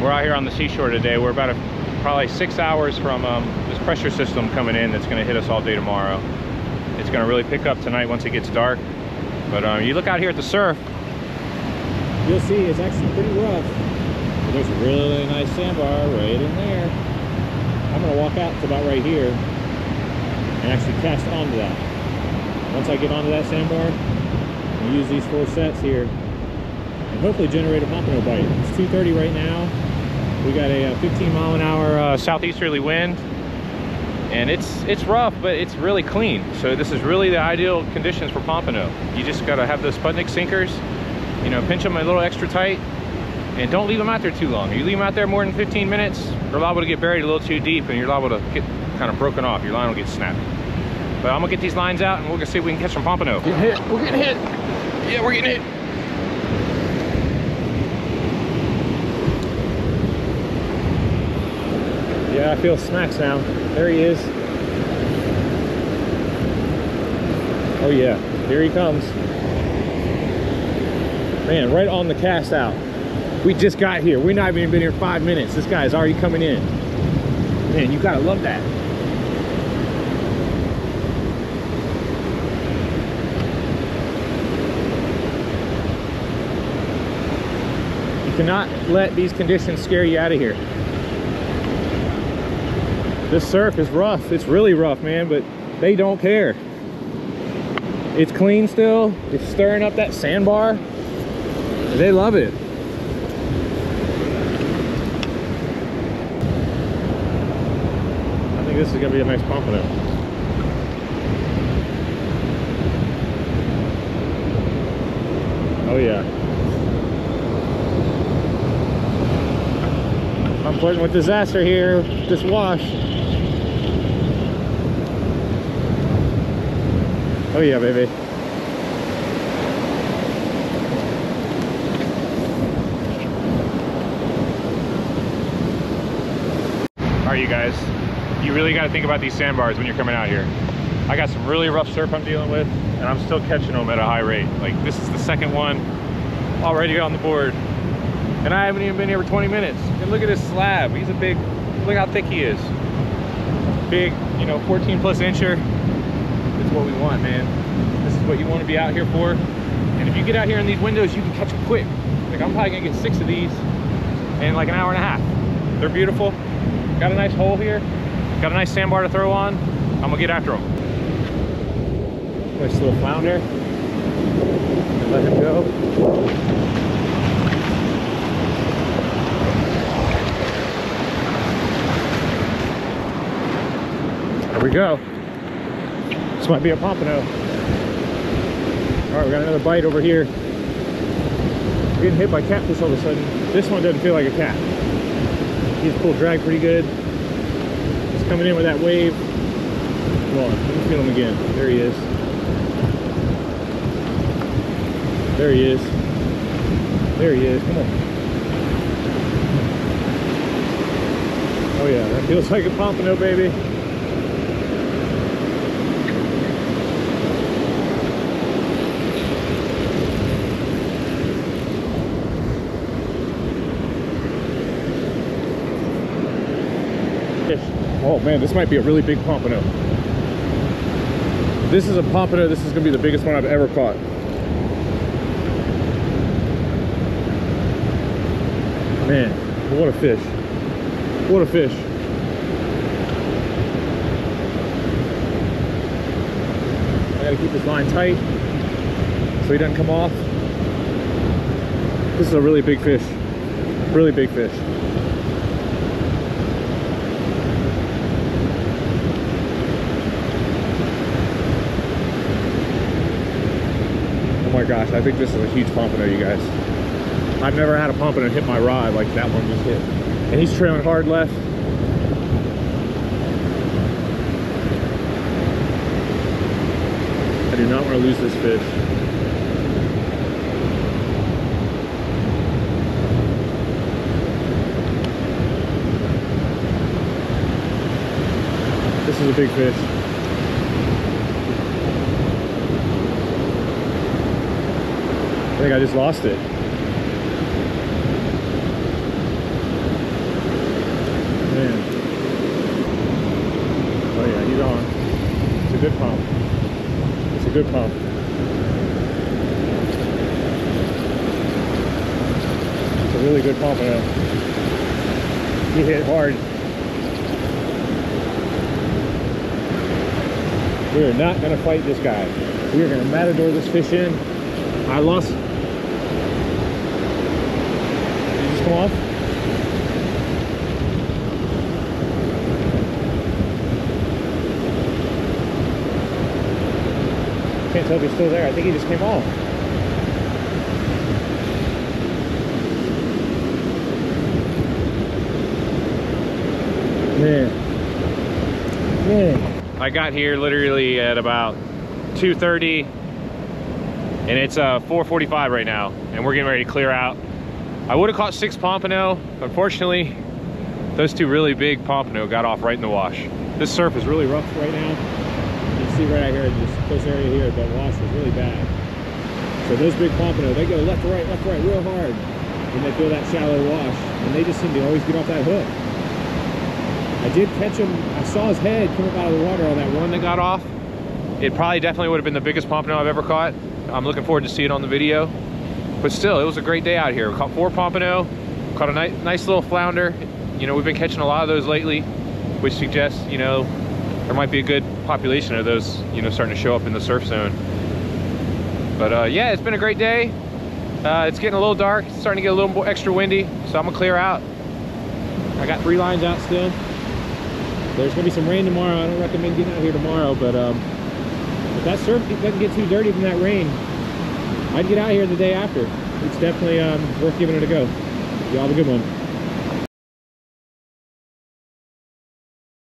We're out here on the seashore today. We're about a, probably six hours from um, this pressure system coming in that's gonna hit us all day tomorrow. It's gonna really pick up tonight once it gets dark. But um, you look out here at the surf, you'll see it's actually pretty rough. But there's a really nice sandbar right in there. I'm gonna walk out to about right here and actually cast onto that. Once I get onto that sandbar, use these four sets here and hopefully generate a pompano bite. It's 2.30 right now. We got a, uh, 15 mile an hour uh, southeasterly wind. And it's it's rough but it's really clean. So this is really the ideal conditions for pompano. You just got to have those sputnik sinkers you know pinch them a little extra tight and don't leave them out there too long. You leave them out there more than 15 minutes you're liable to get buried a little too deep and you're liable to get kind of broken off. Your line will get snapped. But i'm gonna get these lines out and we're gonna see if we can catch some pompano. Getting hit we're getting hit. Yeah we're getting hit Yeah, I feel smacks now. There he is. Oh yeah, here he comes. Man, right on the cast out. We just got here. We're not even been here five minutes. This guy is already coming in. Man, you gotta love that. You cannot let these conditions scare you out of here. This surf is rough. It's really rough, man, but they don't care. It's clean still. It's stirring up that sandbar. They love it. I think this is gonna be a nice pompano. Oh yeah. I'm flirting with disaster here. This wash. Oh yeah, baby. All right, you guys. You really got to think about these sandbars when you're coming out here. I got some really rough surf I'm dealing with, and I'm still catching them at a high rate. Like this is the second one already on the board, and I haven't even been here for 20 minutes. And look at this slab. He's a big. Look how thick he is. Big, you know, 14 plus incher. It's what we want, man. This is what you want to be out here for. And if you get out here in these windows, you can catch them quick. Like I'm probably gonna get six of these in like an hour and a half. They're beautiful. Got a nice hole here. Got a nice sandbar to throw on. I'm gonna get after them. Nice little flounder. Let him go. There we go. Might be a pompano. All right, we got another bite over here. We're getting hit by catfish all of a sudden. This one doesn't feel like a cat. He's pulled drag pretty good. He's coming in with that wave. Come on, let me feel him again. There he is. There he is. There he is. Come on. Oh yeah, that feels like a pompano, baby. Fish. Oh man, this might be a really big pompano. This is a pompano. This is gonna be the biggest one I've ever caught. Man, what a fish. What a fish. I gotta keep this line tight so he doesn't come off. This is a really big fish. Really big fish. My gosh, I think this is a huge pompano, you guys. I've never had a pompano hit my rod like that one just hit. And he's trailing hard left. I do not want to lose this fish. This is a big fish. I think I just lost it. Man. Oh yeah, he's on. It's a good pump. It's a good pump. It's a really good pump. man. He hit hard. We are not going to fight this guy. We are going to matador this fish in. I lost Off? Can't tell if he's still there. I think he just came off. Man. Man. I got here literally at about 2.30 and it's uh 4.45 right now and we're getting ready to clear out. I would have caught six pompano. Unfortunately, those two really big pompano got off right in the wash. This surf is really rough right now. You can see right out here this close area here, the wash is really bad. So those big pompano, they go left to right, left to right real hard when they feel that shallow wash. And they just seem to always get off that hook. I did catch him. I saw his head come up out of the water on that one that got off. It probably definitely would have been the biggest pompano I've ever caught. I'm looking forward to see it on the video. But still, it was a great day out here. We caught four pompano, caught a nice, nice little flounder. You know, we've been catching a lot of those lately, which suggests, you know, there might be a good population of those, you know, starting to show up in the surf zone. But uh, yeah, it's been a great day. Uh, it's getting a little dark, it's starting to get a little more extra windy, so I'm gonna clear out. I got three lines out still. There's gonna be some rain tomorrow. I don't recommend getting out here tomorrow, but um, if that surf doesn't get too dirty from that rain, I'd get out here the day after. It's definitely um, worth giving it a go. Y'all have a good one.